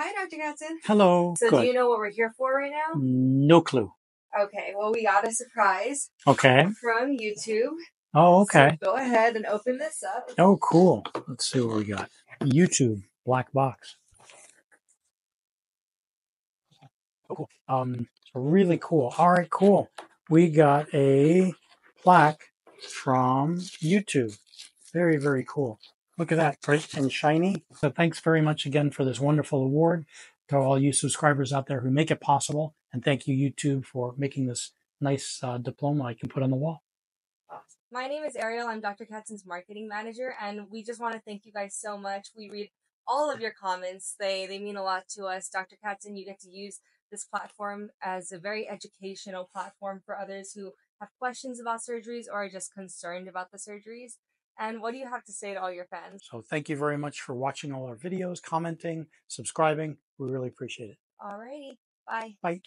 Hi, Dr. Katzen. Hello. So, Good. do you know what we're here for right now? No clue. Okay, well, we got a surprise Okay. from YouTube. Oh, okay. So go ahead and open this up. Oh, cool. Let's see what we got. YouTube black box. Oh, cool. Um, really cool. All right, cool. We got a plaque from YouTube. Very, very cool. Look at that, bright and shiny. So thanks very much again for this wonderful award to all you subscribers out there who make it possible. And thank you, YouTube, for making this nice uh, diploma I can put on the wall. My name is Ariel. I'm Dr. Katzen's marketing manager, and we just want to thank you guys so much. We read all of your comments. They they mean a lot to us. Dr. Katzen, you get to use this platform as a very educational platform for others who have questions about surgeries or are just concerned about the surgeries. And what do you have to say to all your fans? So thank you very much for watching all our videos, commenting, subscribing. We really appreciate it. Alrighty, bye. Bye.